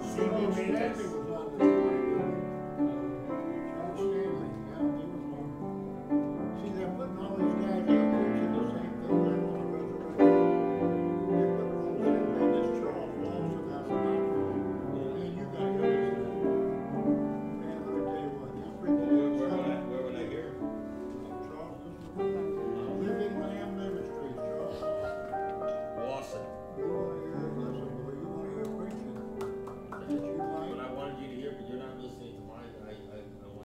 Sing, sing, sing.